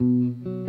Mm-hmm.